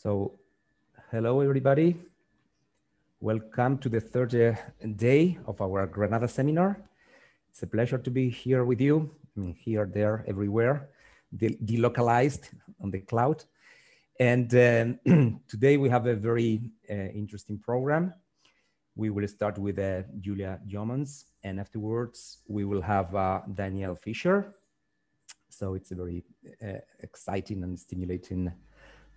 So, hello everybody. Welcome to the third uh, day of our Granada seminar. It's a pleasure to be here with you. I mean, here, there, everywhere, de delocalized on the cloud. And um, today we have a very uh, interesting program. We will start with uh, Julia Yeomans, and afterwards we will have uh, Danielle Fisher. So it's a very uh, exciting and stimulating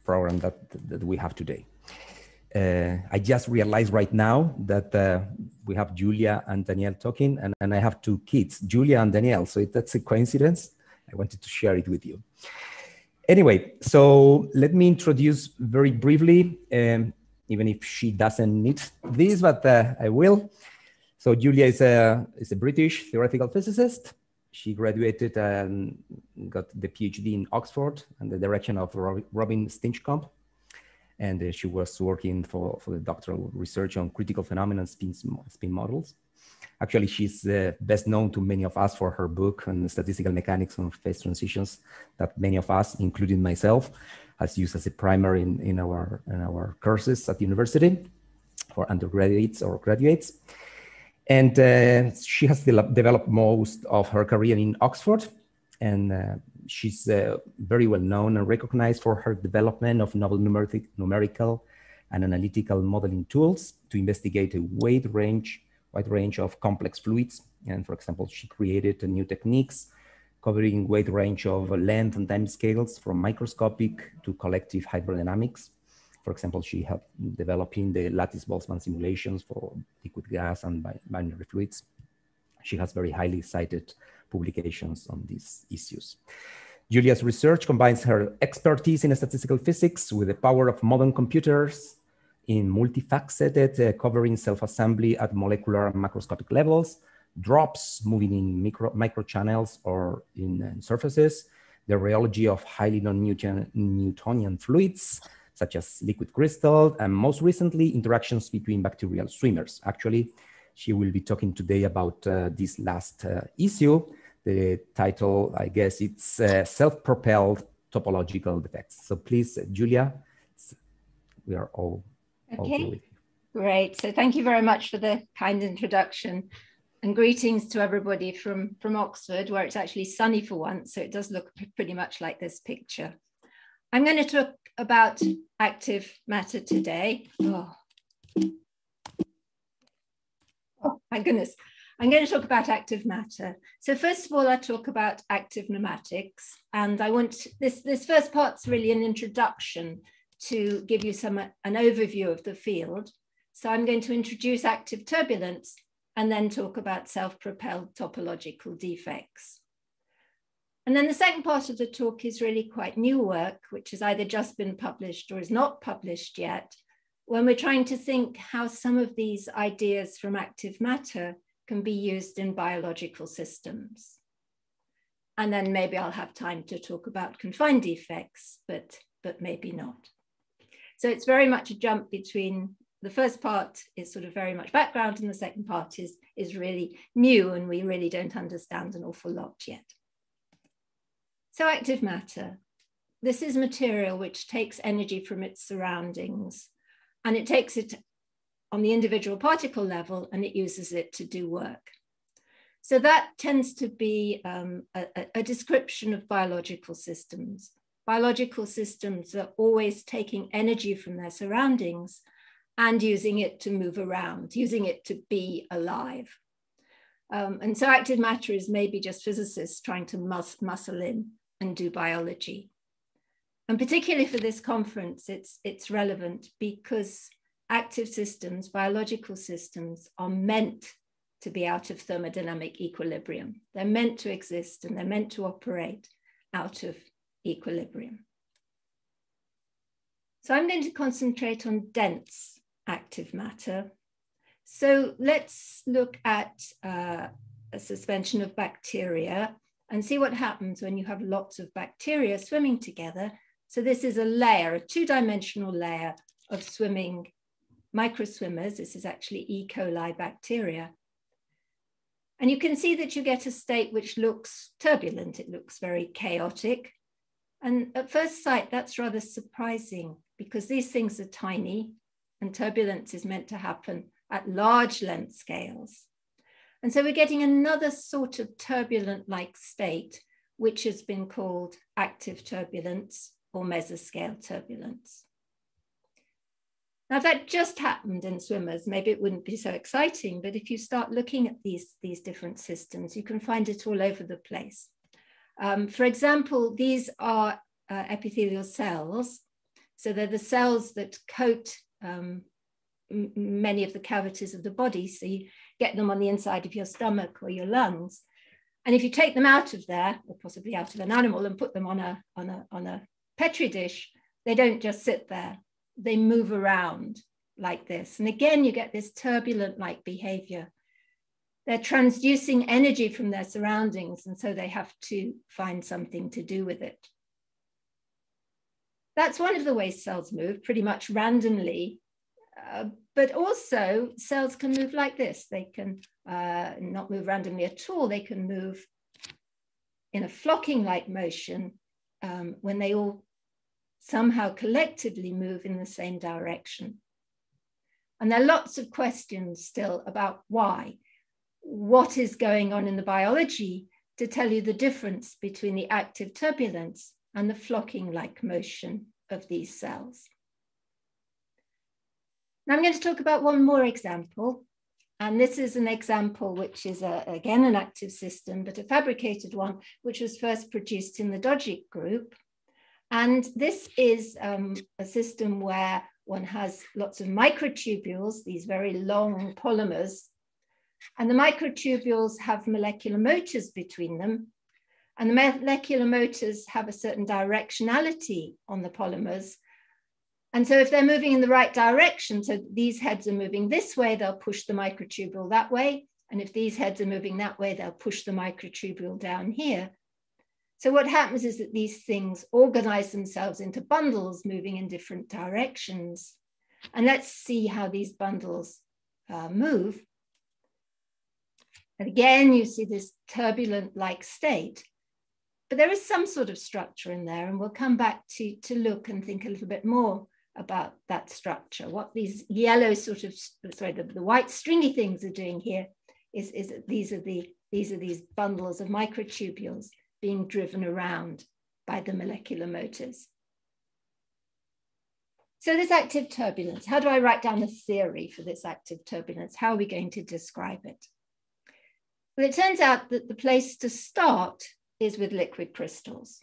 program that, that we have today. Uh, I just realized right now that uh, we have Julia and Danielle talking, and, and I have two kids, Julia and Danielle. So that's a coincidence. I wanted to share it with you. Anyway, so let me introduce very briefly, um, even if she doesn't need this, but uh, I will. So Julia is a, is a British theoretical physicist. She graduated and got the PhD in Oxford and the direction of Robin Stinchcombe. And uh, she was working for, for the doctoral research on critical phenomena spin, spin models. Actually, she's uh, best known to many of us for her book on statistical mechanics on phase transitions that many of us, including myself, has used as a primer in, in, our, in our courses at the university for undergraduates or graduates. And uh, she has de developed most of her career in Oxford. And uh, she's uh, very well known and recognized for her development of novel numeric numerical and analytical modeling tools to investigate a wide range wide range of complex fluids. And for example, she created new techniques covering wide range of length and time scales from microscopic to collective hydrodynamics. For example, she helped developing the lattice Boltzmann simulations for liquid gas and binary fluids. She has very highly cited publications on these issues. Julia's research combines her expertise in statistical physics with the power of modern computers in multifaceted, uh, covering self-assembly at molecular and macroscopic levels, drops moving in micro, micro channels or in, uh, surfaces, the rheology of highly non-Newtonian fluids, such as liquid crystal, and most recently, interactions between bacterial swimmers. Actually, she will be talking today about uh, this last uh, issue. The title, I guess, it's uh, self-propelled topological defects. So please, Julia, we are all Okay, great. So thank you very much for the kind introduction and greetings to everybody from, from Oxford, where it's actually sunny for once. So it does look pretty much like this picture. I'm going to talk about active matter today. Oh, oh my goodness. I'm going to talk about active matter. So first of all, I talk about active nematics. And I want this, this first part's really an introduction to give you some an overview of the field. So I'm going to introduce active turbulence and then talk about self-propelled topological defects. And then the second part of the talk is really quite new work, which has either just been published or is not published yet, when we're trying to think how some of these ideas from active matter can be used in biological systems. And then maybe I'll have time to talk about confined defects, but, but maybe not. So it's very much a jump between the first part is sort of very much background and the second part is, is really new and we really don't understand an awful lot yet. So active matter. This is material which takes energy from its surroundings and it takes it on the individual particle level and it uses it to do work. So that tends to be um, a, a description of biological systems biological systems are always taking energy from their surroundings and using it to move around, using it to be alive. Um, and so active matter is maybe just physicists trying to mus muscle in and do biology. And particularly for this conference, it's, it's relevant because active systems, biological systems, are meant to be out of thermodynamic equilibrium. They're meant to exist and they're meant to operate out of equilibrium. So I'm going to concentrate on dense active matter. So let's look at uh, a suspension of bacteria and see what happens when you have lots of bacteria swimming together. So this is a layer, a two-dimensional layer of swimming microswimmers. This is actually E. coli bacteria. And you can see that you get a state which looks turbulent. It looks very chaotic. And at first sight, that's rather surprising because these things are tiny and turbulence is meant to happen at large length scales. And so we're getting another sort of turbulent like state, which has been called active turbulence or mesoscale turbulence. Now, if that just happened in swimmers, maybe it wouldn't be so exciting, but if you start looking at these, these different systems, you can find it all over the place. Um, for example, these are uh, epithelial cells. So they're the cells that coat um, many of the cavities of the body. So you get them on the inside of your stomach or your lungs. And if you take them out of there, or possibly out of an animal, and put them on a, on a, on a petri dish, they don't just sit there, they move around like this. And again, you get this turbulent like behavior. They're transducing energy from their surroundings, and so they have to find something to do with it. That's one of the ways cells move, pretty much randomly. Uh, but also, cells can move like this. They can uh, not move randomly at all. They can move in a flocking like motion um, when they all somehow collectively move in the same direction. And there are lots of questions still about why. What is going on in the biology to tell you the difference between the active turbulence and the flocking like motion of these cells? Now I'm going to talk about one more example. And this is an example which is, a, again, an active system, but a fabricated one, which was first produced in the Dogic group. And this is um, a system where one has lots of microtubules, these very long polymers. And the microtubules have molecular motors between them. And the molecular motors have a certain directionality on the polymers. And so if they're moving in the right direction, so these heads are moving this way, they'll push the microtubule that way. And if these heads are moving that way, they'll push the microtubule down here. So what happens is that these things organize themselves into bundles moving in different directions. And let's see how these bundles uh, move. And again, you see this turbulent like state, but there is some sort of structure in there. And we'll come back to, to look and think a little bit more about that structure. What these yellow sort of, sorry, the, the white stringy things are doing here is, is these are the, these are these bundles of microtubules being driven around by the molecular motors. So this active turbulence, how do I write down the theory for this active turbulence? How are we going to describe it? Well, it turns out that the place to start is with liquid crystals.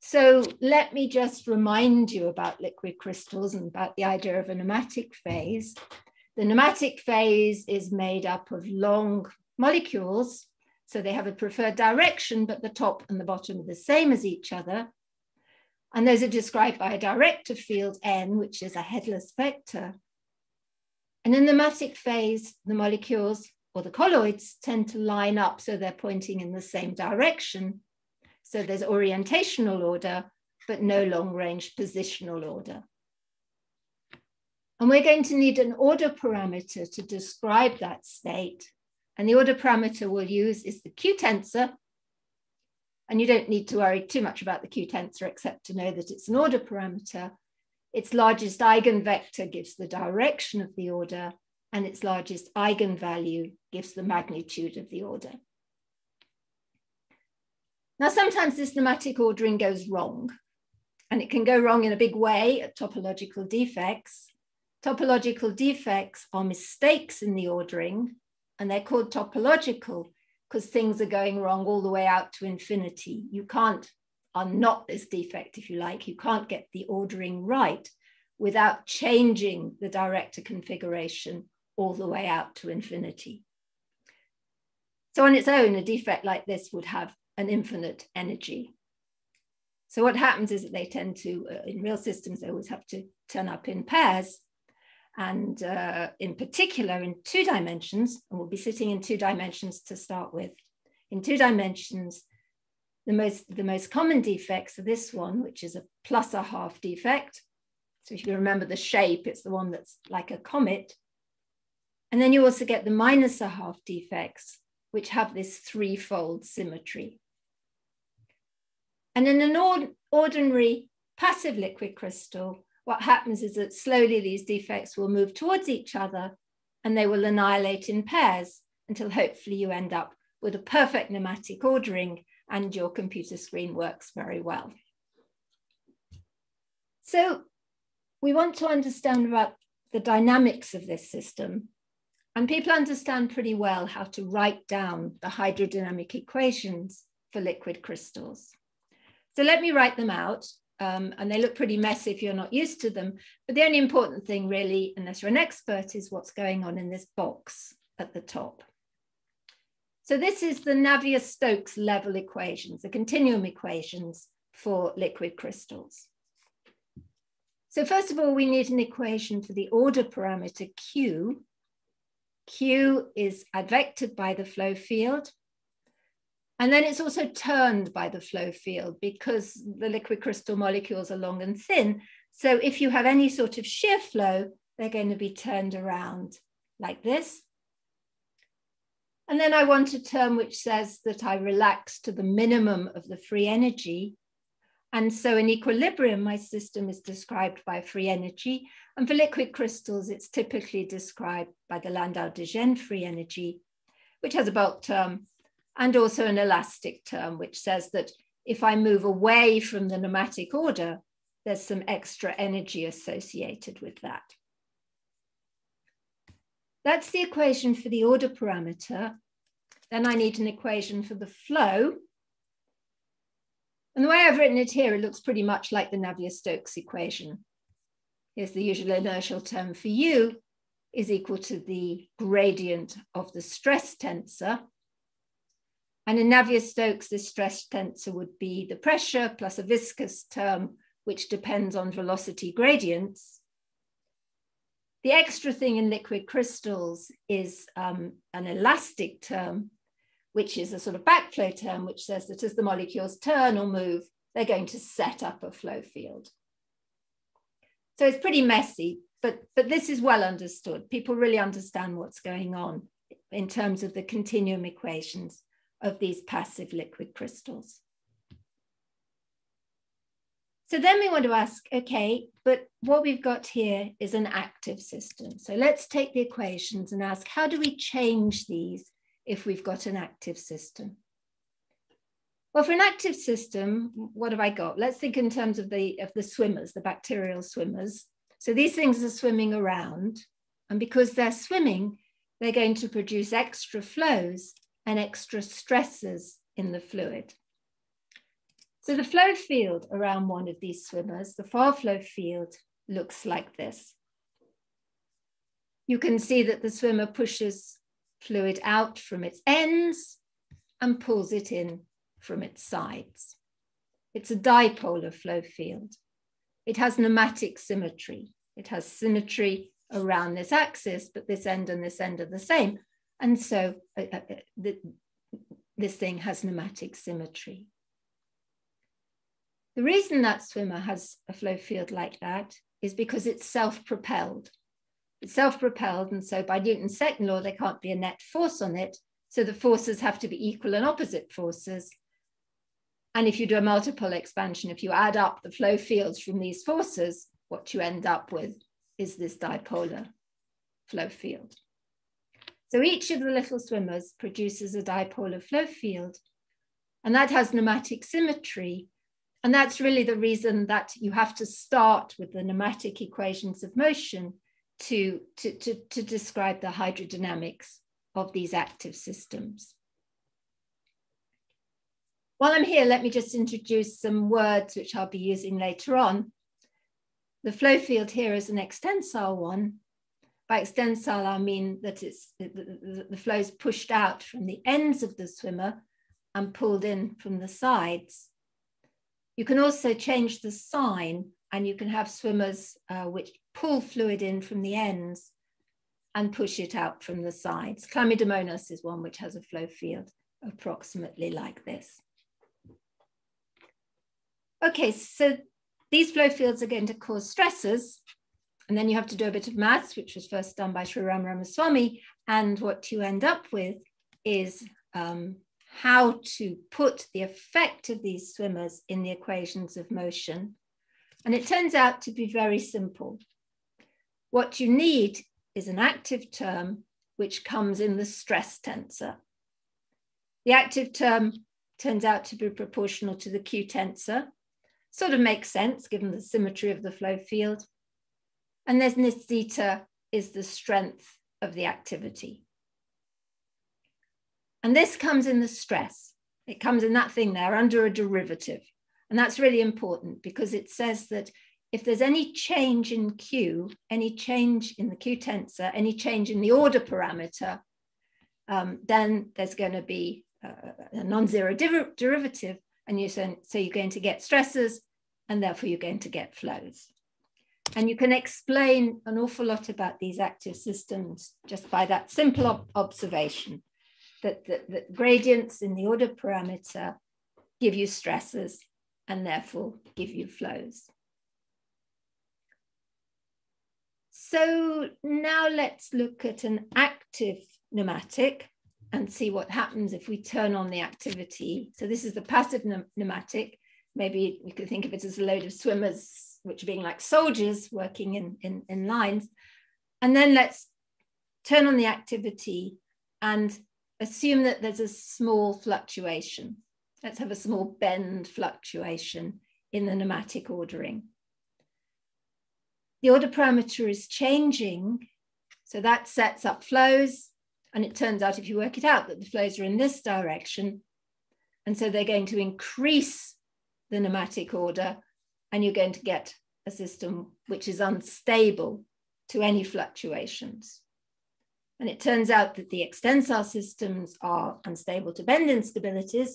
So let me just remind you about liquid crystals and about the idea of a nematic phase. The nematic phase is made up of long molecules so they have a preferred direction, but the top and the bottom are the same as each other. And those are described by a director field N, which is a headless vector. And in the nematic phase, the molecules or the colloids tend to line up so they're pointing in the same direction. So there's orientational order, but no long range positional order. And we're going to need an order parameter to describe that state. And the order parameter we'll use is the Q tensor. And you don't need to worry too much about the Q tensor except to know that it's an order parameter. Its largest eigenvector gives the direction of the order, and its largest eigenvalue gives the magnitude of the order. Now, sometimes this nematic ordering goes wrong, and it can go wrong in a big way at topological defects. Topological defects are mistakes in the ordering and they're called topological because things are going wrong all the way out to infinity. You can't unknot this defect, if you like. You can't get the ordering right without changing the director configuration all the way out to infinity. So on its own, a defect like this would have an infinite energy. So what happens is that they tend to, uh, in real systems, they always have to turn up in pairs and uh, in particular in two dimensions, and we'll be sitting in two dimensions to start with. In two dimensions, the most, the most common defects are this one, which is a plus a half defect. So if you remember the shape, it's the one that's like a comet. And then you also get the minus a half defects, which have this threefold symmetry. And in an ordinary passive liquid crystal, what happens is that slowly these defects will move towards each other and they will annihilate in pairs until hopefully you end up with a perfect nematic ordering and your computer screen works very well. So we want to understand about the dynamics of this system. And people understand pretty well how to write down the hydrodynamic equations for liquid crystals. So let me write them out. Um, and they look pretty messy if you're not used to them. But the only important thing really, unless you're an expert, is what's going on in this box at the top. So this is the Navier-Stokes level equations, the continuum equations for liquid crystals. So first of all, we need an equation for the order parameter Q. Q is advected by the flow field. And then it's also turned by the flow field because the liquid crystal molecules are long and thin. So if you have any sort of shear flow, they're going to be turned around like this. And then I want a term which says that I relax to the minimum of the free energy. And so in equilibrium, my system is described by free energy. And for liquid crystals, it's typically described by the Landau-de Gennes free energy, which has a bulk term and also an elastic term, which says that if I move away from the nematic order, there's some extra energy associated with that. That's the equation for the order parameter. Then I need an equation for the flow. And the way I've written it here, it looks pretty much like the Navier-Stokes equation. Here's the usual inertial term for U is equal to the gradient of the stress tensor. And in Navier-Stokes, this stress tensor would be the pressure plus a viscous term, which depends on velocity gradients. The extra thing in liquid crystals is um, an elastic term, which is a sort of backflow term, which says that as the molecules turn or move, they're going to set up a flow field. So it's pretty messy, but, but this is well understood. People really understand what's going on in terms of the continuum equations of these passive liquid crystals. So then we want to ask, okay, but what we've got here is an active system. So let's take the equations and ask, how do we change these if we've got an active system? Well, for an active system, what have I got? Let's think in terms of the, of the swimmers, the bacterial swimmers. So these things are swimming around, and because they're swimming, they're going to produce extra flows and extra stresses in the fluid. So the flow field around one of these swimmers, the far flow field, looks like this. You can see that the swimmer pushes fluid out from its ends and pulls it in from its sides. It's a dipolar flow field. It has nematic symmetry. It has symmetry around this axis, but this end and this end are the same. And so uh, uh, uh the, this thing has nematic symmetry. The reason that swimmer has a flow field like that is because it's self-propelled. It's self-propelled, and so by Newton's second law, there can't be a net force on it. So the forces have to be equal and opposite forces. And if you do a multipole expansion, if you add up the flow fields from these forces, what you end up with is this dipolar flow field. So each of the little swimmers produces a dipolar flow field, and that has nematic symmetry and that's really the reason that you have to start with the nematic equations of motion to, to, to, to describe the hydrodynamics of these active systems. While I'm here, let me just introduce some words which I'll be using later on. The flow field here is an extensile one. By extensile, I mean that it's, the, the, flow is pushed out from the ends of the swimmer and pulled in from the sides. You can also change the sign and you can have swimmers uh, which pull fluid in from the ends and push it out from the sides. Chlamydomonas is one which has a flow field approximately like this. Okay, so these flow fields are going to cause stresses, and then you have to do a bit of maths, which was first done by Sriram Ramaswamy, and what you end up with is um, how to put the effect of these swimmers in the equations of motion. And it turns out to be very simple. What you need is an active term which comes in the stress tensor. The active term turns out to be proportional to the Q tensor. Sort of makes sense given the symmetry of the flow field. And then this is the strength of the activity. And this comes in the stress. It comes in that thing there under a derivative. And that's really important because it says that if there's any change in Q, any change in the Q tensor, any change in the order parameter, um, then there's going to be uh, a non-zero der derivative. And you so, so you're going to get stresses and therefore you're going to get flows. And you can explain an awful lot about these active systems just by that simple ob observation that, that gradients in the order parameter give you stresses and therefore give you flows. So now let's look at an active nematic and see what happens if we turn on the activity. So this is the passive nematic. Maybe you could think of it as a load of swimmers, which are being like soldiers working in, in, in lines. And then let's turn on the activity and assume that there's a small fluctuation. Let's have a small bend fluctuation in the nematic ordering. The order parameter is changing, so that sets up flows. And it turns out if you work it out that the flows are in this direction, and so they're going to increase the nematic order, and you're going to get a system which is unstable to any fluctuations. And it turns out that the extensile systems are unstable to bend instabilities,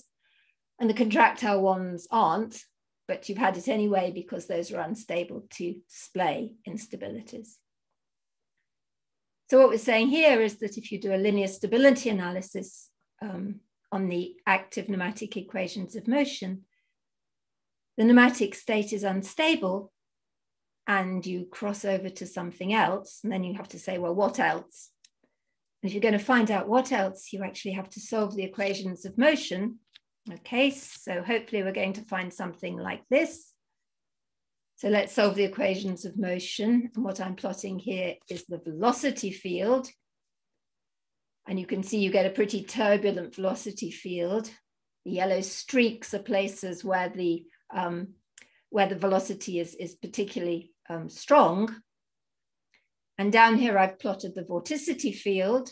and the contractile ones aren't, but you've had it anyway because those are unstable to splay instabilities. So what we're saying here is that if you do a linear stability analysis um, on the active nematic equations of motion, the nematic state is unstable and you cross over to something else, and then you have to say, well, what else? And if you're going to find out what else, you actually have to solve the equations of motion Okay, so hopefully we're going to find something like this. So let's solve the equations of motion. And what I'm plotting here is the velocity field. And you can see you get a pretty turbulent velocity field. The yellow streaks are places where the, um, where the velocity is, is particularly um, strong. And down here, I've plotted the vorticity field.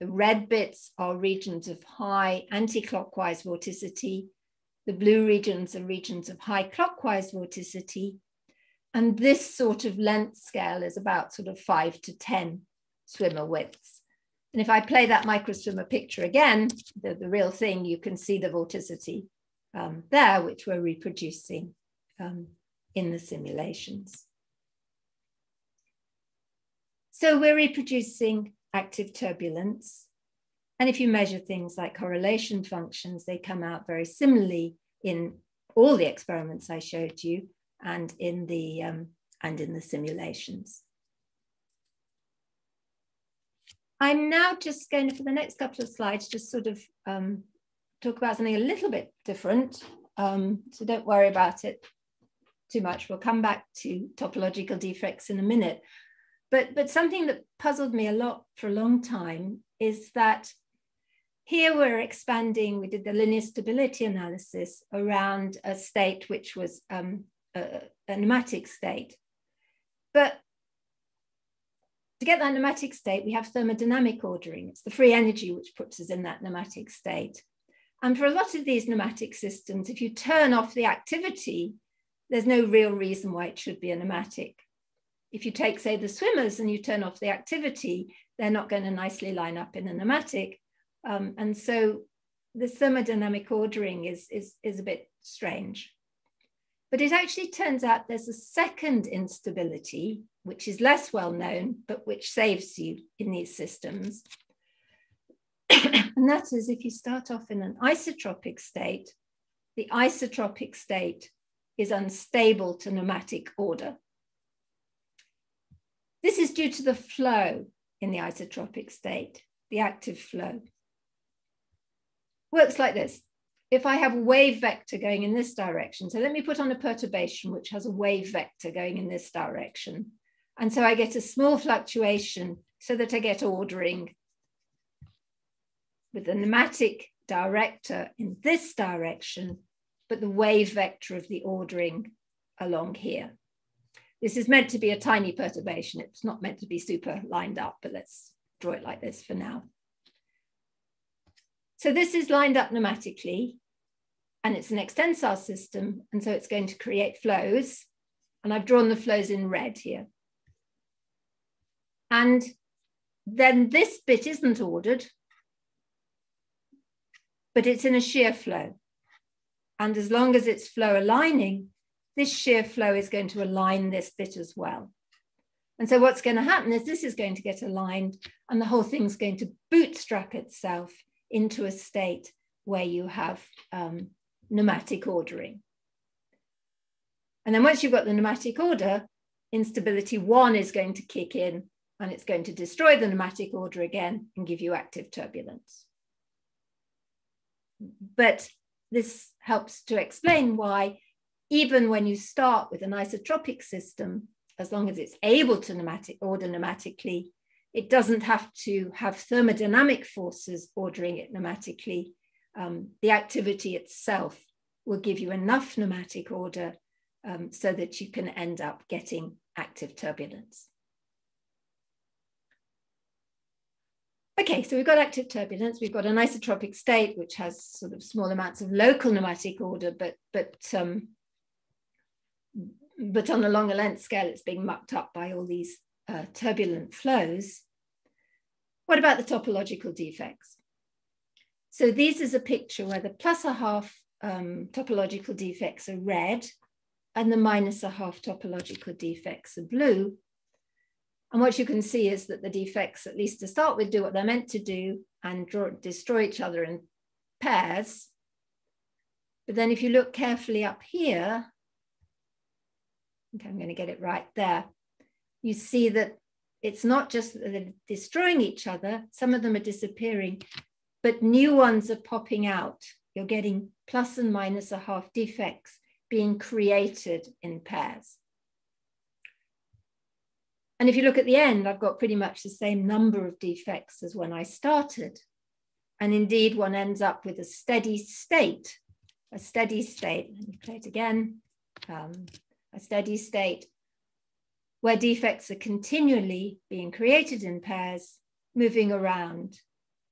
The red bits are regions of high anti-clockwise vorticity. The blue regions are regions of high clockwise vorticity. And this sort of length scale is about sort of five to 10 swimmer widths. And if I play that microswimmer picture again, the, the real thing, you can see the vorticity um, there, which we're reproducing um, in the simulations. So we're reproducing active turbulence. And if you measure things like correlation functions, they come out very similarly in all the experiments I showed you and in the, um, and in the simulations. I'm now just going to, for the next couple of slides, just sort of um, talk about something a little bit different. Um, so don't worry about it too much. We'll come back to topological defects in a minute. But, but something that puzzled me a lot for a long time is that here we're expanding, we did the linear stability analysis around a state which was um, a, a nematic state. But to get that nematic state, we have thermodynamic ordering. It's the free energy which puts us in that nematic state. And for a lot of these nematic systems, if you turn off the activity, there's no real reason why it should be a nematic if you take, say, the swimmers and you turn off the activity, they're not going to nicely line up in a nematic. Um, and so the thermodynamic ordering is, is, is a bit strange. But it actually turns out there's a second instability, which is less well known, but which saves you in these systems. and that is if you start off in an isotropic state, the isotropic state is unstable to nematic order. This is due to the flow in the isotropic state, the active flow. Works like this. if I have a wave vector going in this direction, so let me put on a perturbation which has a wave vector going in this direction. And so I get a small fluctuation so that I get ordering with the nematic director in this direction, but the wave vector of the ordering along here. This is meant to be a tiny perturbation. It's not meant to be super lined up, but let's draw it like this for now. So this is lined up nematically and it's an extensile system. And so it's going to create flows. And I've drawn the flows in red here. And then this bit isn't ordered, but it's in a shear flow. And as long as it's flow aligning, this shear flow is going to align this bit as well. And so what's going to happen is this is going to get aligned and the whole thing's going to bootstrap itself into a state where you have um, nematic ordering. And then once you've got the nematic order, instability one is going to kick in and it's going to destroy the nematic order again and give you active turbulence. But this helps to explain why even when you start with an isotropic system, as long as it's able to nematic order nematically, it doesn't have to have thermodynamic forces ordering it nematically. Um, the activity itself will give you enough nematic order um, so that you can end up getting active turbulence. Okay, so we've got active turbulence. We've got an isotropic state, which has sort of small amounts of local nematic order, but but um, but on a longer length scale, it's being mucked up by all these uh, turbulent flows. What about the topological defects? So this is a picture where the plus a half um, topological defects are red and the minus a half topological defects are blue. And what you can see is that the defects, at least to start with, do what they're meant to do and draw, destroy each other in pairs. But then if you look carefully up here, okay, I'm going to get it right there, you see that it's not just that they're destroying each other, some of them are disappearing, but new ones are popping out. You're getting plus and minus a half defects being created in pairs. And if you look at the end, I've got pretty much the same number of defects as when I started. And indeed, one ends up with a steady state, a steady state. Let me play it again. Um, a steady state where defects are continually being created in pairs, moving around,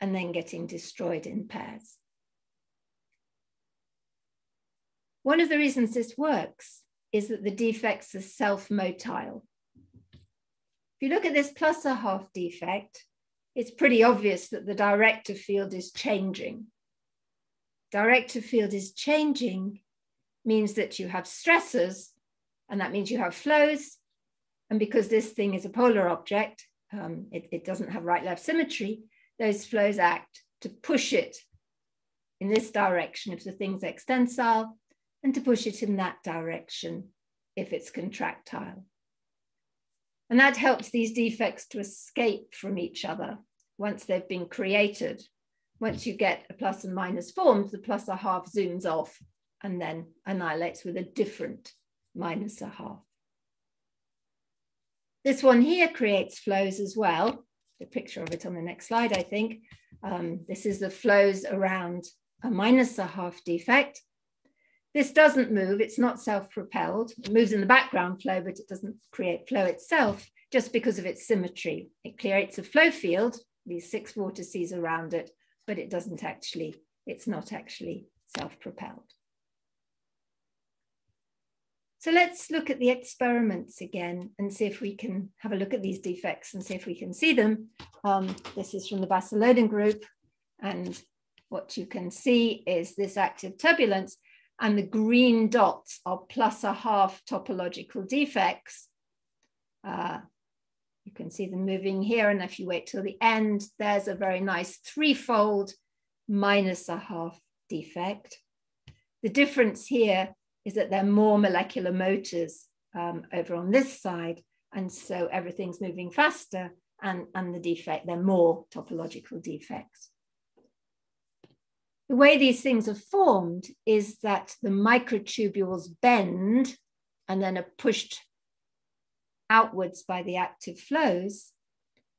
and then getting destroyed in pairs. One of the reasons this works is that the defects are self-motile. You look at this plus a half defect, it's pretty obvious that the director field is changing. Director field is changing means that you have stressors, and that means you have flows, and because this thing is a polar object, um, it, it doesn't have right-left symmetry, those flows act to push it in this direction if the thing's extensile, and to push it in that direction if it's contractile. And that helps these defects to escape from each other once they've been created. Once you get a plus and minus formed, the plus a half zooms off and then annihilates with a different minus a half. This one here creates flows as well. The picture of it on the next slide, I think. Um, this is the flows around a minus a half defect. This doesn't move, it's not self-propelled. It moves in the background flow, but it doesn't create flow itself just because of its symmetry. It creates a flow field, these six vortices around it, but it doesn't actually, it's not actually self-propelled. So let's look at the experiments again and see if we can have a look at these defects and see if we can see them. Um, this is from the Bassel-Loden group. And what you can see is this active turbulence and the green dots are plus a half topological defects. Uh, you can see them moving here. And if you wait till the end, there's a very nice threefold minus a half defect. The difference here is that there are more molecular motors um, over on this side. And so everything's moving faster and, and the defect, there are more topological defects. The way these things are formed is that the microtubules bend and then are pushed outwards by the active flows.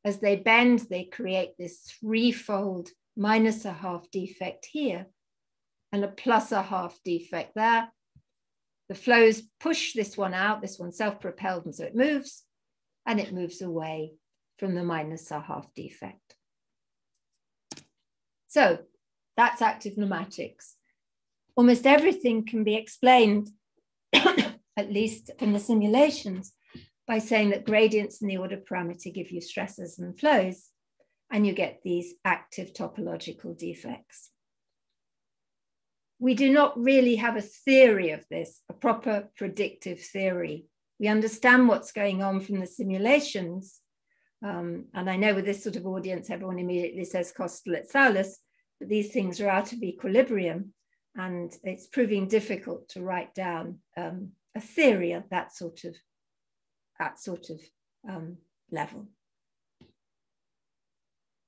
As they bend, they create this threefold minus a half defect here and a plus a half defect there. The flows push this one out, this one self-propelled, and so it moves, and it moves away from the minus a half defect. So that's active nematics. Almost everything can be explained, at least from the simulations, by saying that gradients in the order parameter give you stresses and flows, and you get these active topological defects. We do not really have a theory of this, a proper predictive theory. We understand what's going on from the simulations. Um, and I know with this sort of audience, everyone immediately says Kosterlitz-Thouless, these things are out of equilibrium. And it's proving difficult to write down um, a theory at that sort of, that sort of um, level.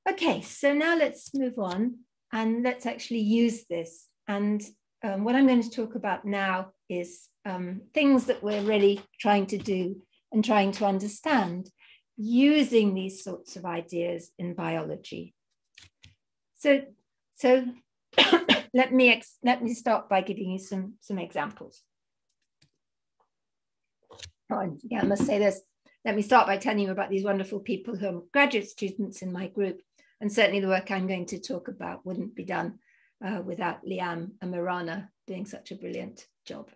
Okay, so now let's move on and let's actually use this. And um, what I'm going to talk about now is um, things that we're really trying to do and trying to understand using these sorts of ideas in biology. So, so let me let me start by giving you some some examples. Oh, yeah, I must say this. Let me start by telling you about these wonderful people who are graduate students in my group and certainly the work I'm going to talk about wouldn't be done uh, without Liam and Mirana doing such a brilliant job.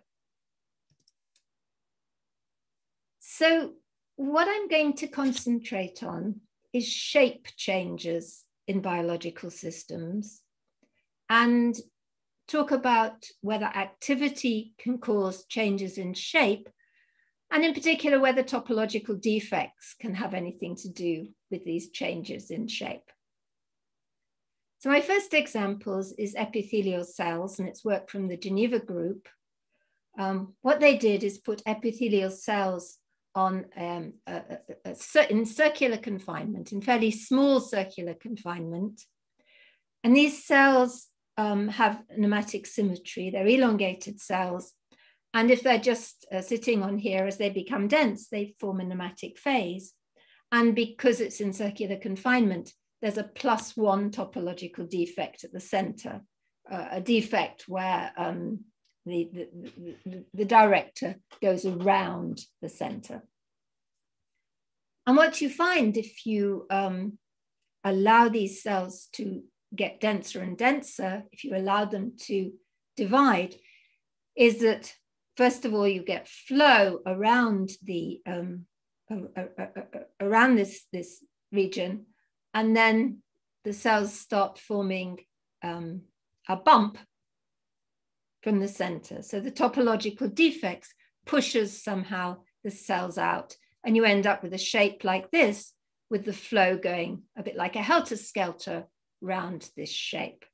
So what I'm going to concentrate on is shape changes in biological systems and talk about whether activity can cause changes in shape and in particular whether topological defects can have anything to do with these changes in shape. So my first examples is epithelial cells and it's work from the Geneva group. Um, what they did is put epithelial cells on um, a, a, a, in circular confinement, in fairly small circular confinement. And these cells um, have nematic symmetry. They're elongated cells. And if they're just uh, sitting on here as they become dense, they form a nematic phase. And because it's in circular confinement, there's a plus one topological defect at the center, uh, a defect where um, the, the, the, the director goes around the center. And what you find if you um, allow these cells to get denser and denser, if you allow them to divide, is that first of all, you get flow around the um, around this, this region, and then the cells start forming um, a bump from the center. So the topological defects pushes somehow the cells out and you end up with a shape like this with the flow going a bit like a helter-skelter round this shape.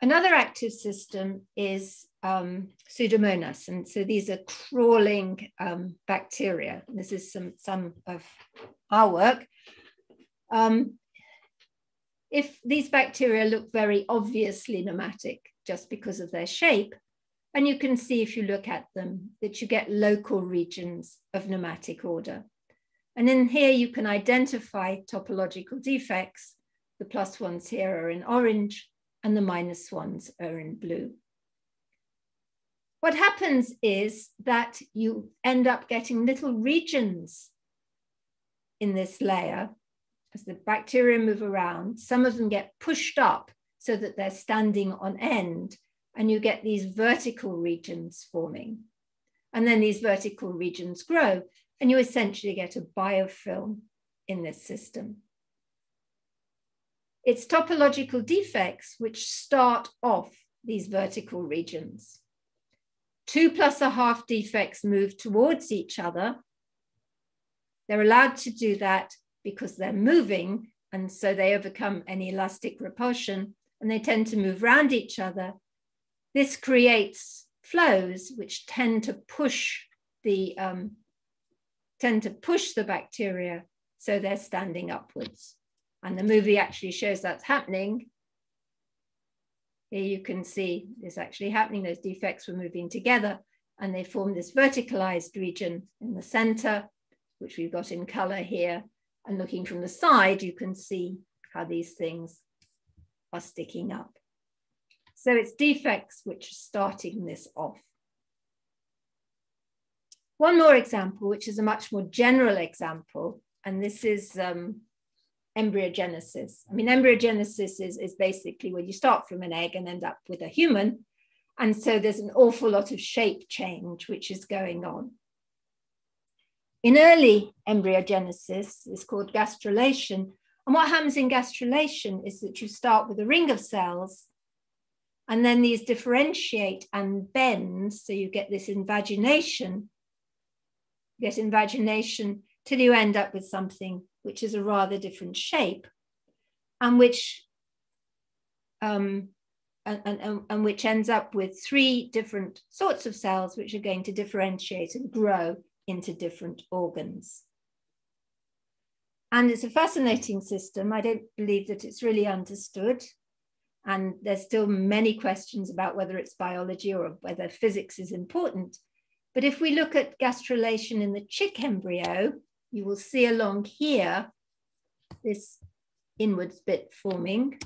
Another active system is um, Pseudomonas. And so these are crawling um, bacteria. This is some, some of our work. Um, if these bacteria look very obviously nematic just because of their shape, and you can see if you look at them that you get local regions of nematic order. And in here you can identify topological defects. The plus ones here are in orange, and the minus ones are in blue. What happens is that you end up getting little regions in this layer as the bacteria move around. Some of them get pushed up so that they're standing on end, and you get these vertical regions forming. And then these vertical regions grow, and you essentially get a biofilm in this system. It's topological defects which start off these vertical regions. Two plus a half defects move towards each other. They're allowed to do that because they're moving, and so they overcome any elastic repulsion, and they tend to move around each other. This creates flows which tend to push the um, tend to push the bacteria so they're standing upwards And the movie actually shows that's happening. Here you can see this actually happening. Those defects were moving together and they form this verticalized region in the center, which we've got in color here. And looking from the side, you can see how these things are sticking up. So it's defects which are starting this off. One more example, which is a much more general example, and this is um, embryogenesis. I mean, embryogenesis is, is basically when you start from an egg and end up with a human. And so there's an awful lot of shape change which is going on. In early embryogenesis, it's called gastrulation. And what happens in gastrulation is that you start with a ring of cells and then these differentiate and bend. So you get this invagination, get invagination till you end up with something which is a rather different shape and which um, and, and, and which ends up with three different sorts of cells which are going to differentiate and grow into different organs. And it's a fascinating system. I don't believe that it's really understood. And there's still many questions about whether it's biology or whether physics is important. But if we look at gastrulation in the chick embryo, you will see along here this inwards bit forming.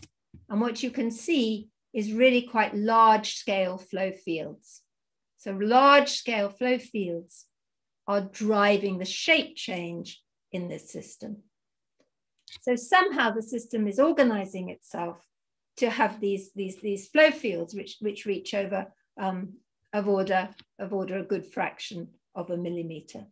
And what you can see is really quite large scale flow fields. So large scale flow fields are driving the shape change in this system. So somehow the system is organizing itself to have these, these, these flow fields which, which reach over um, of order of order a good fraction of a millimeter.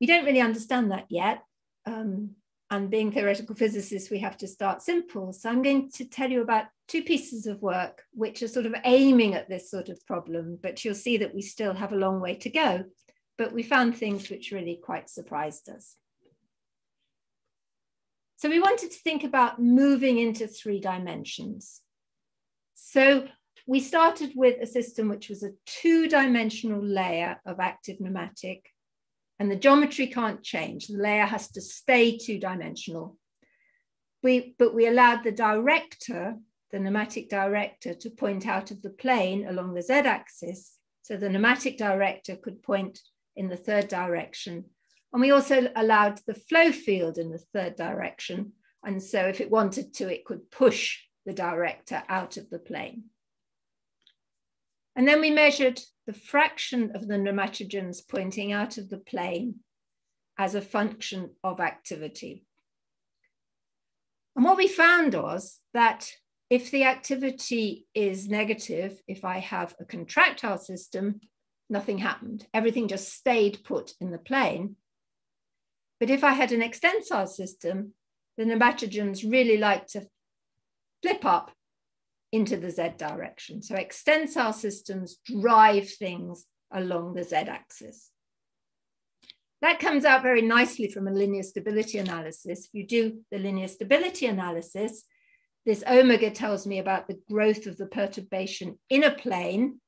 We don't really understand that yet. Um, and being theoretical physicists, we have to start simple. So I'm going to tell you about two pieces of work which are sort of aiming at this sort of problem, but you'll see that we still have a long way to go. But we found things which really quite surprised us. So we wanted to think about moving into three dimensions. So we started with a system which was a two-dimensional layer of active nematic and the geometry can't change. The layer has to stay two-dimensional. We, but we allowed the director, the nematic director, to point out of the plane along the z-axis. So the nematic director could point in the third direction. And we also allowed the flow field in the third direction. And so if it wanted to, it could push the director out of the plane. And then we measured the fraction of the nematogens pointing out of the plane as a function of activity. And what we found was that if the activity is negative, if I have a contractile system, nothing happened. Everything just stayed put in the plane. But if I had an extensile system, the nematogens really like to flip up into the Z direction. So extensile systems drive things along the Z axis. That comes out very nicely from a linear stability analysis. If you do the linear stability analysis, this omega tells me about the growth of the perturbation in a plane,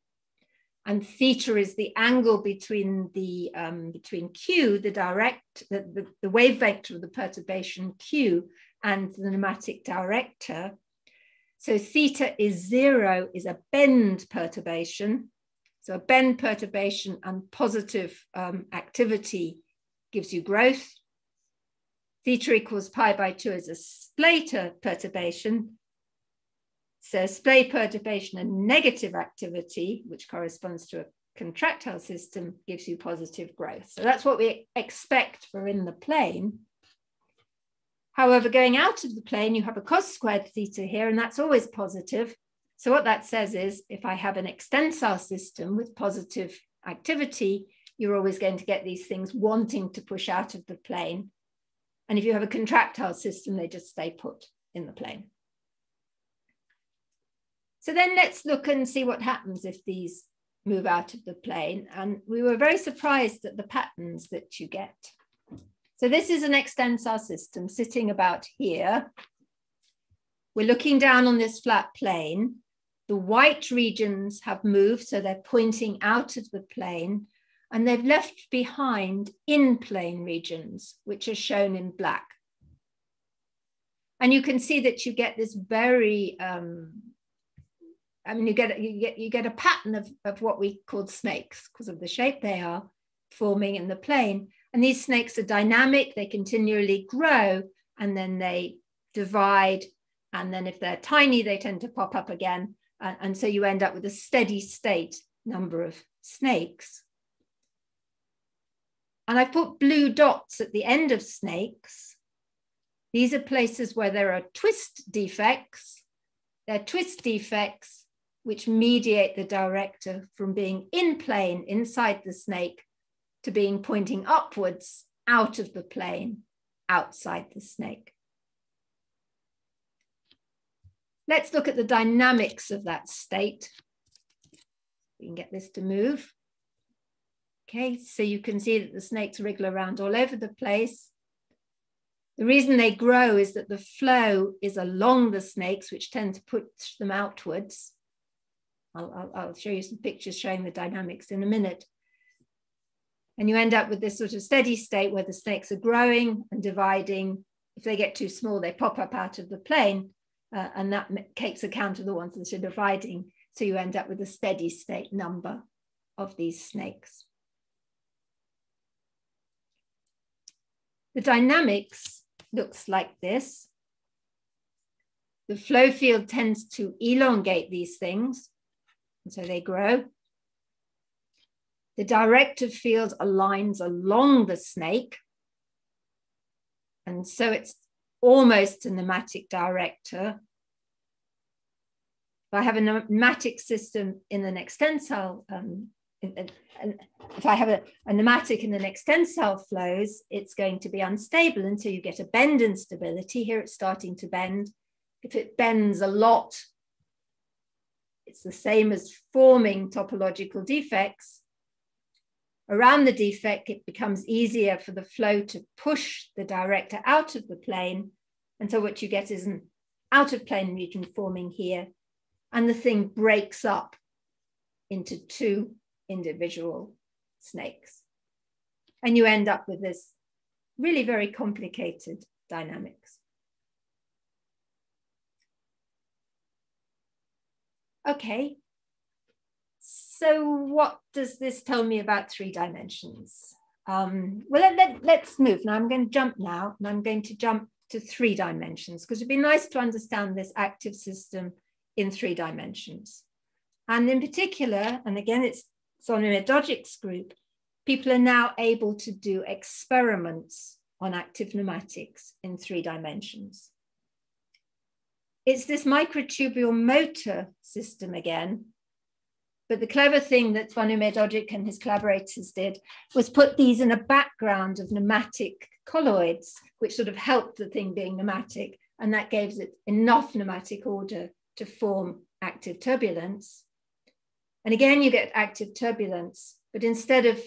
and theta is the angle between the um, between q, the direct, the, the, the wave vector of the perturbation q, and the nematic director. So theta is zero is a bend perturbation. So a bend perturbation and positive um, activity gives you growth. Theta equals pi by two is a splay perturbation. So splay perturbation and negative activity, which corresponds to a contractile system, gives you positive growth. So that's what we expect for in the plane. However, going out of the plane, you have a cos squared theta here, and that's always positive. So what that says is if I have an extensile system with positive activity, you're always going to get these things wanting to push out of the plane. And if you have a contractile system, they just stay put in the plane. So then let's look and see what happens if these move out of the plane. And we were very surprised at the patterns that you get. So this is an extensor system sitting about here. We're looking down on this flat plane. The white regions have moved, so they're pointing out of the plane. and they've left behind in plane regions, which are shown in black. And you can see that you get this very, um, I mean, you get, you get, you get a pattern of, of what we call snakes because of the shape they are forming in the plane. And these snakes are dynamic, they continually grow, and then they divide. And then if they're tiny, they tend to pop up again. And so you end up with a steady state number of snakes. And I've put blue dots at the end of snakes. These are places where there are twist defects. They're twist defects which mediate the director from being in plane inside the snake to being pointing upwards out of the plane outside the snake. Let's look at the dynamics of that state. We can get this to move. Okay, so you can see that the snakes wriggle around all over the place. The reason they grow is that the flow is along the snakes, which tend to push them outwards. I'll, I'll, I'll show you some pictures showing the dynamics in a minute. And you end up with this sort of steady state where the snakes are growing and dividing. If they get too small, they pop up out of the plane, uh, and that takes account of the ones that are dividing. So you end up with a steady state number of these snakes. The dynamics looks like this. The flow field tends to elongate these things, and so they grow. The directive field aligns along the snake, and so it's almost a nematic director. If I have a nematic system in an extensile um, if I have a, a, nematic in an extensile flows, it's going to be unstable until you get a bend instability. Here it's starting to bend. If it bends a lot, it's the same as forming topological defects. Around the defect, it becomes easier for the flow to push the director out of the plane. And so what you get is an out of plane region forming here. And the thing breaks up into two individual snakes. And you end up with this really very complicated dynamics. Okay, so what does this tell me about three dimensions? Um, well, let, let, let's move. Now I'm going to jump now, and I'm going to jump to three dimensions because it'd be nice to understand this active system in three dimensions. And in particular, and again, it's Sonia Dogic's group, people are now able to do experiments on active nematics in three dimensions. It's this microtubule motor system again. But the clever thing that Zvonimir Dogic and his collaborators did was put these in a background of nematic colloids, which sort of helped the thing being nematic. And that gave it enough nematic order to form active turbulence. And again, you get active turbulence, but instead of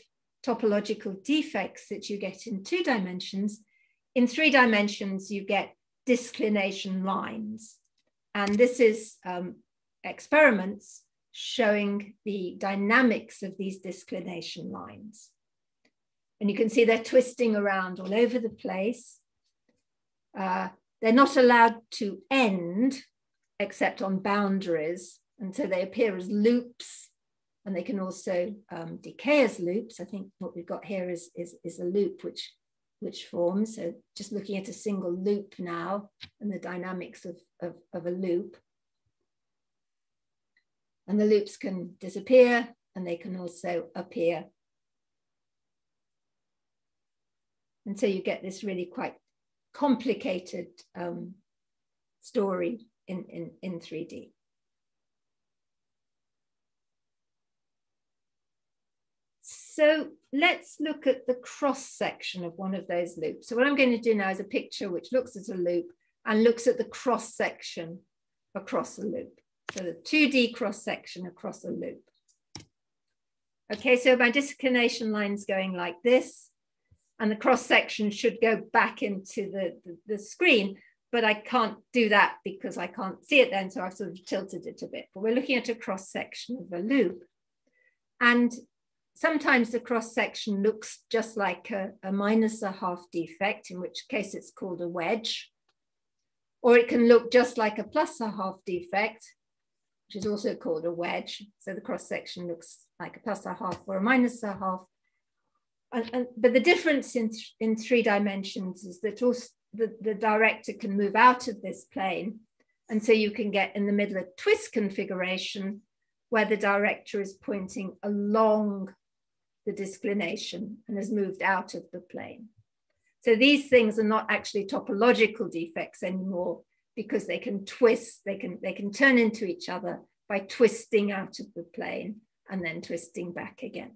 topological defects that you get in two dimensions, in three dimensions, you get disclination lines. And this is um, experiments showing the dynamics of these disclination lines. And you can see they're twisting around all over the place. Uh, they're not allowed to end except on boundaries. And so they appear as loops and they can also um, decay as loops. I think what we've got here is, is, is a loop which, which forms. So just looking at a single loop now and the dynamics of, of, of a loop. And the loops can disappear and they can also appear. And so you get this really quite complicated um, story in, in, in 3D. So let's look at the cross section of one of those loops. So what I'm going to do now is a picture which looks at a loop and looks at the cross section across a loop. So the 2D cross section across a loop. Okay, so my disclination line's going like this, and the cross section should go back into the, the, the, screen, but I can't do that because I can't see it then, so I've sort of tilted it a bit. But we're looking at a cross section of a loop. And sometimes the cross section looks just like a, a minus a half defect, in which case it's called a wedge. Or it can look just like a plus a half defect, which is also called a wedge. So the cross section looks like a plus a half or a minus a half. And, and, but the difference in, in three dimensions is that also the, the director can move out of this plane. And so you can get in the middle a twist configuration where the director is pointing along the disclination and has moved out of the plane. So these things are not actually topological defects anymore because they can twist, they can, they can turn into each other by twisting out of the plane and then twisting back again.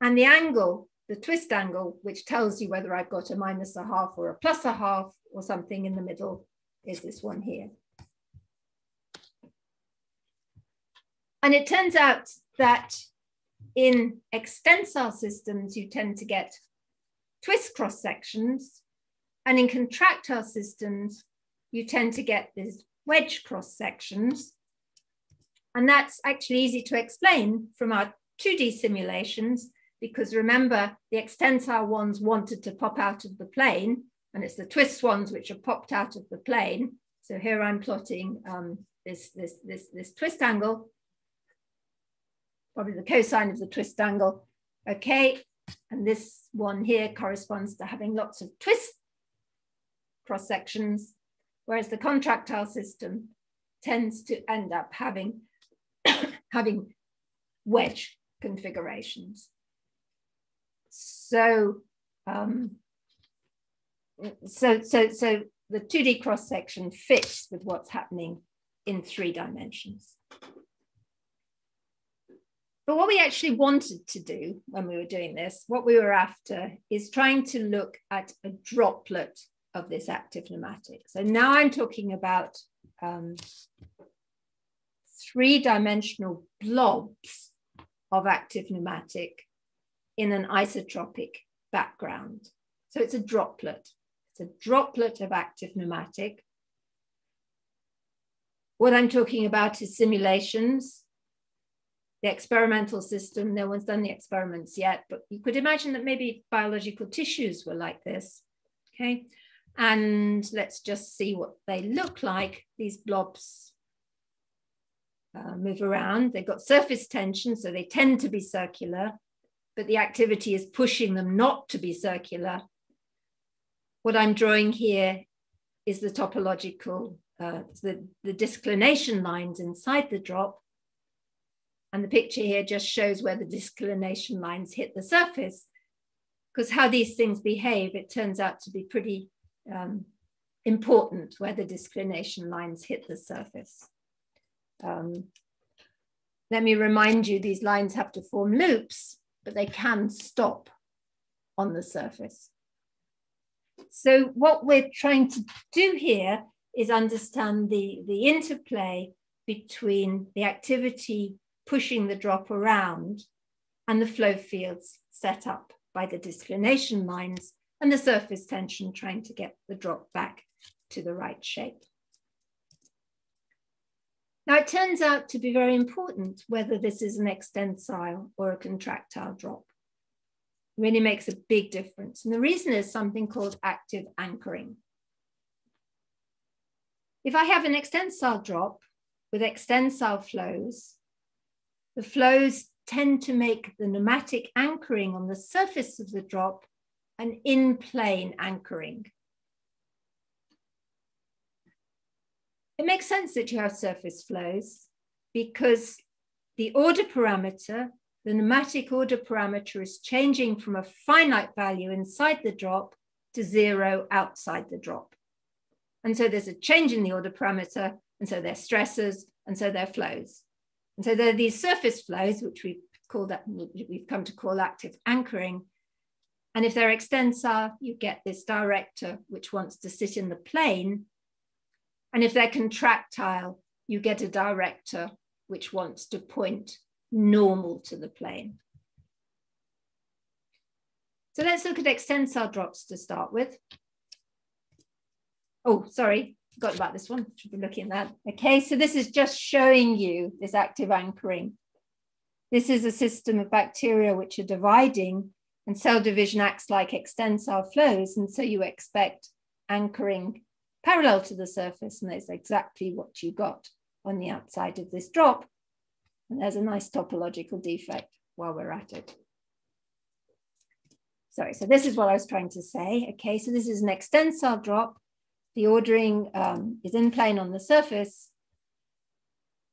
And the angle, the twist angle, which tells you whether I've got a minus a half or a plus a half or something in the middle, is this one here. And it turns out that in extensile systems, you tend to get twist cross sections. And in contractile systems, you tend to get these wedge cross sections. And that's actually easy to explain from our 2D simulations, because remember, the extensile ones wanted to pop out of the plane, and it's the twist ones which are popped out of the plane. So here I'm plotting um, this, this, this, this twist angle, probably the cosine of the twist angle. Okay, and this one here corresponds to having lots of twist cross sections, whereas the contractile system tends to end up having, having wedge configurations. So, um, so, so, so the 2D cross section fits with what's happening in three dimensions. But what we actually wanted to do when we were doing this, what we were after is trying to look at a droplet of this active nematic. So now I'm talking about um, three dimensional blobs of active nematic in an isotropic background. So it's a droplet. It's a droplet of active nematic. What I'm talking about is simulations the experimental system. No one's done the experiments yet, but you could imagine that maybe biological tissues were like this. Okay. And let's just see what they look like. These blobs uh, move around. They've got surface tension, so they tend to be circular, but the activity is pushing them not to be circular. What I'm drawing here is the topological, uh, the, the disclination lines inside the drop. And the picture here just shows where the disclination lines hit the surface. Because how these things behave, it turns out to be pretty um, important where the disclination lines hit the surface. Um, let me remind you, these lines have to form loops, but they can stop on the surface. So what we're trying to do here is understand the, the interplay between the activity pushing the drop around and the flow fields set up by the disclination lines and the surface tension trying to get the drop back to the right shape. Now it turns out to be very important whether this is an extensile or a contractile drop. It really makes a big difference. And the reason is something called active anchoring. If I have an extensile drop with extensile flows, the flows tend to make the nematic anchoring on the surface of the drop an in-plane anchoring. It makes sense that you have surface flows because the order parameter, the nematic order parameter is changing from a finite value inside the drop to zero outside the drop. And so there's a change in the order parameter, and so there's stresses, and so there are flows. And so there are these surface flows, which we've called that, we've come to call active anchoring. And if they're extensile, you get this director, which wants to sit in the plane. And if they're contractile, you get a director, which wants to point normal to the plane. So let's look at extensile drops to start with. Oh, sorry, forgot about this one, should be looking at that. Okay, so this is just showing you this active anchoring. This is a system of bacteria which are dividing and cell division acts like extensile flows. And so you expect anchoring parallel to the surface. And that's exactly what you got on the outside of this drop. And there's a nice topological defect while we're at it. Sorry, so this is what I was trying to say. Okay, so this is an extensile drop. The ordering um, is in plane on the surface.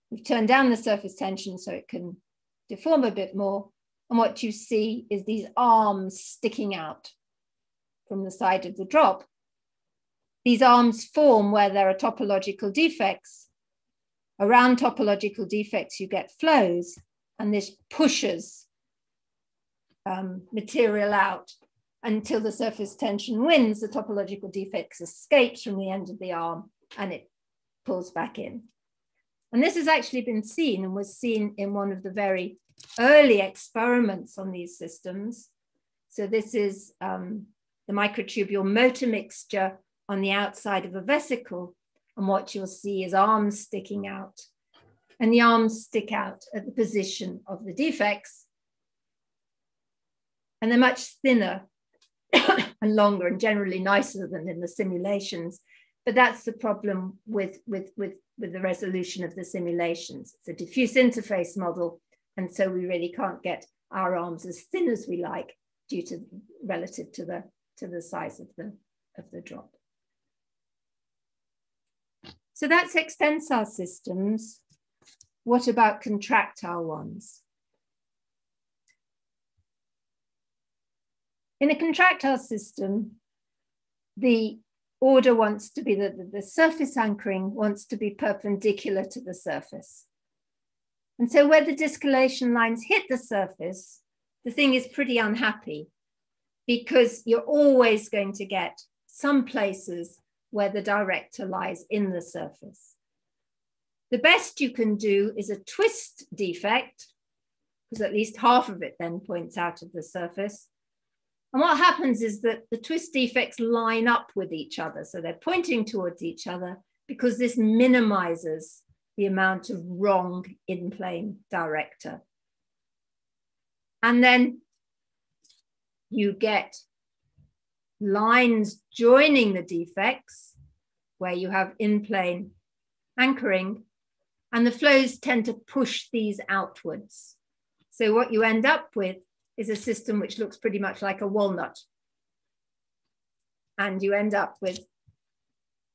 We've turned down the surface tension so it can deform a bit more. And what you see is these arms sticking out from the side of the drop. These arms form where there are topological defects. Around topological defects, you get flows, and this pushes um, material out until the surface tension wins, the topological defects escapes from the end of the arm and it pulls back in. And this has actually been seen and was seen in one of the very early experiments on these systems. So this is um, the microtubule motor mixture on the outside of a vesicle. And what you'll see is arms sticking out. And the arms stick out at the position of the defects and they're much thinner and longer and generally nicer than in the simulations. But that's the problem with, with, with, with the resolution of the simulations. It's a diffuse interface model. And so we really can't get our arms as thin as we like due to relative to the, to the size of the, of the drop. So that's extensile systems. What about contractile ones? In a contractile system, the order wants to be that the surface anchoring wants to be perpendicular to the surface. And so where the disclination lines hit the surface, the thing is pretty unhappy because you're always going to get some places where the director lies in the surface. The best you can do is a twist defect, because at least half of it then points out of the surface, and what happens is that the twist defects line up with each other. So they're pointing towards each other because this minimizes the amount of wrong in plane director. And then you get lines joining the defects where you have in plane anchoring, and the flows tend to push these outwards. So what you end up with is a system which looks pretty much like a walnut. And you end up with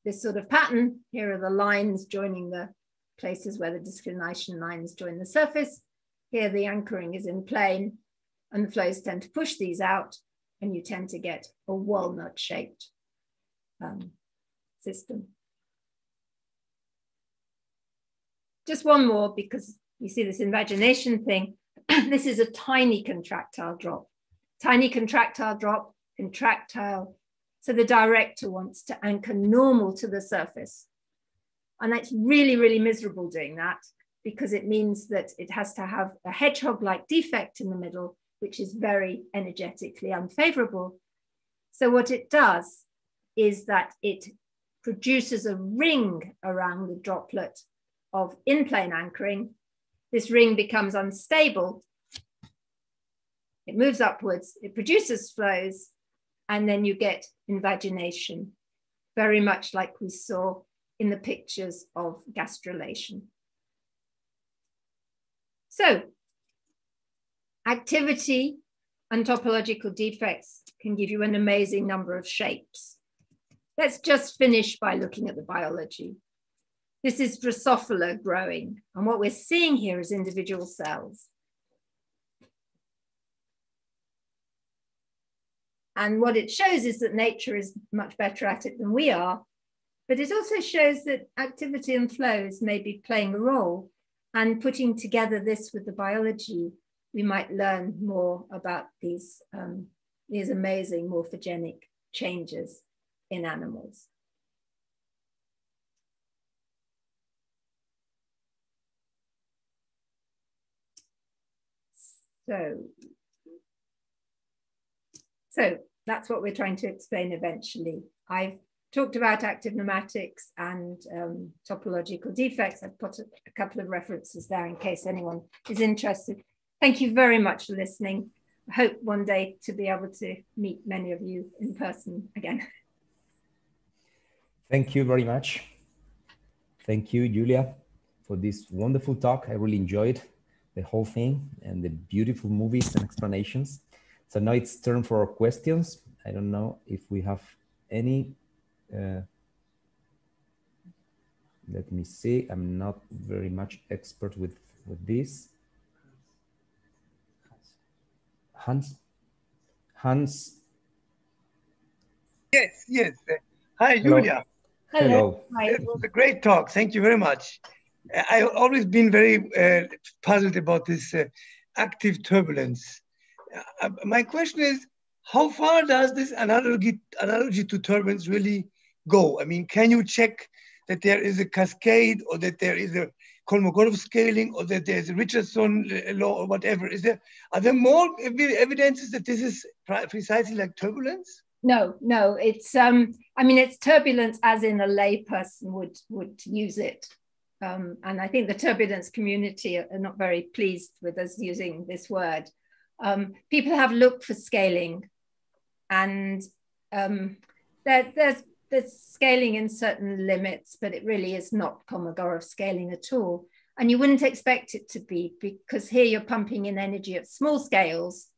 this sort of pattern. Here are the lines joining the places where the disclination lines join the surface. Here the anchoring is in plane and the flows tend to push these out and you tend to get a walnut shaped um, system. Just one more because you see this invagination thing. this is a tiny contractile drop. Tiny contractile drop, contractile. So the director wants to anchor normal to the surface. And that's really, really miserable doing that because it means that it has to have a hedgehog-like defect in the middle, which is very energetically unfavorable. So what it does is that it produces a ring around the droplet of in-plane anchoring this ring becomes unstable. It moves upwards, it produces flows, and then you get invagination, very much like we saw in the pictures of gastrulation. So, activity and topological defects can give you an amazing number of shapes. Let's just finish by looking at the biology. This is Drosophila growing. And what we're seeing here is individual cells. And what it shows is that nature is much better at it than we are. But it also shows that activity and flows may be playing a role. And putting together this with the biology, we might learn more about these, um, these amazing morphogenic changes in animals. So, so that's what we're trying to explain eventually. I've talked about active nematics and um, topological defects. I've put a, a couple of references there in case anyone is interested. Thank thank you very much for listening. I hope one day to be able to meet many of you in person again. Thank you very much. Thank you, Julia, for this wonderful talk. I really enjoyed the whole thing and the beautiful movies and explanations. So now it's turn for questions. I don't know if we have any. Uh, let me see. I'm not very much expert with, with this. Hans? Hans? Yes, yes. Hi, Hello. Julia. Hello. Hi. It was a great talk. Thank you very much. I've always been very uh, puzzled about this uh, active turbulence. Uh, my question is, how far does this analogy, analogy to turbulence really go? I mean, can you check that there is a cascade or that there is a Kolmogorov scaling or that there's a Richardson law or whatever? Is there, are there more ev- evidences that this is precisely like turbulence? No, no, it's um, I mean, it's turbulence as in a layperson would would use it. Um, and I think the turbulence community are not very pleased with us using this word. Um, people have looked for scaling, and um, there, there's there's scaling in certain limits, but it really is not Kolmogorov scaling at all. And you wouldn't expect it to be because here you're pumping in energy at small scales,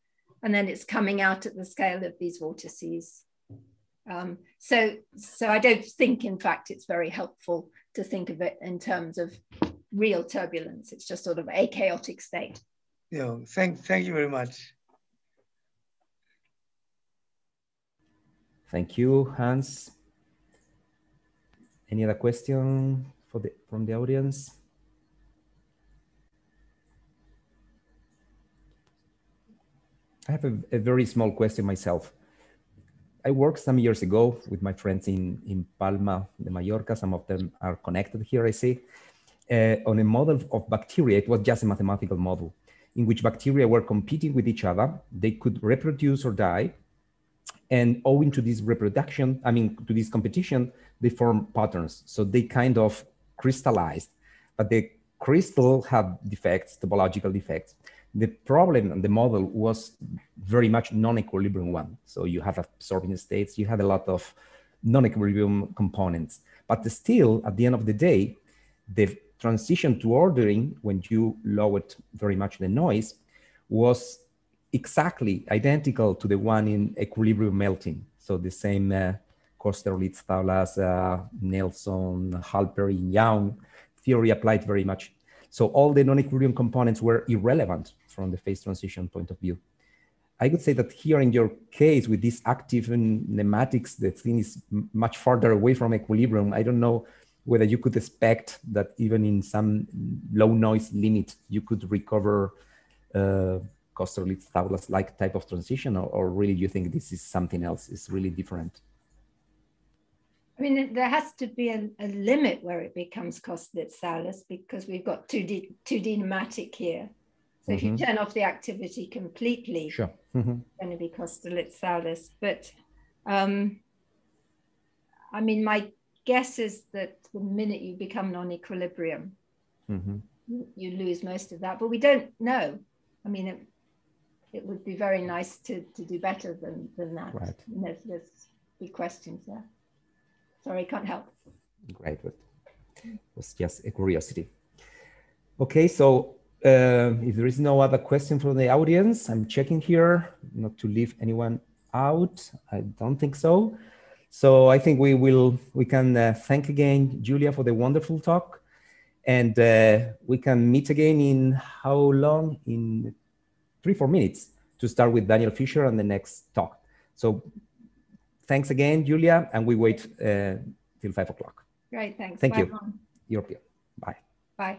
and then it's coming out at the scale of these vortices. Um, so, so I don't think, in fact, it's very helpful to think of it in terms of real turbulence. It's just sort of a chaotic state. Yeah, thank, thank you very much. Thank you, Hans. Any other question for the, from the audience? I have a, a very small question myself. I worked some years ago with my friends in, in Palma de Mallorca. Some of them are connected here, I see, uh, on a model of bacteria. It was just a mathematical model in which bacteria were competing with each other. They could reproduce or die. And owing to this reproduction, I mean, to this competition, they form patterns. So they kind of crystallized, but the crystal had defects, topological defects the problem and the model was very much non-equilibrium one. So you have absorbing states, you had a lot of non-equilibrium components. But still, at the end of the day, the transition to ordering, when you lowered very much the noise, was exactly identical to the one in equilibrium melting. So the same uh, Kosterlitz, Thouless, uh, Nelson, Halperin, Young theory applied very much so all the non-equilibrium components were irrelevant from the phase transition point of view. I would say that here in your case with these active nematics, the thing is much farther away from equilibrium. I don't know whether you could expect that even in some low noise limit, you could recover uh, Kosterlitz like type of transition, or, or really you think this is something else, it's really different? I mean, there has to be a, a limit where it becomes Kosterlitz because we've got 2D, 2D nematic here. So mm-hmm. if you mm-hmm. turn off the activity completely, sure. Mm-hmm. it's going to be Kosterlitz But um, I mean, my guess is that the minute you become non-equilibrium, mm-hmm. you, you, lose most of that. But we don't know. I mean, it, it would be very nice to, to do better than, than that. Right. There's, there's big questions there. Sorry, can't help. Great, it was just a curiosity. Okay, so uh, if there is no other question from the audience, I'm checking here not to leave anyone out. I don't think so. So I think we will we can uh, thank again Julia for the wonderful talk, and uh, we can meet again in how long? In three four minutes to start with Daniel Fisher and the next talk. So thanks again, Julia, and we wait uh, till five o'clock. Great, thanks. Thank Bye you. European. Bye. Bye.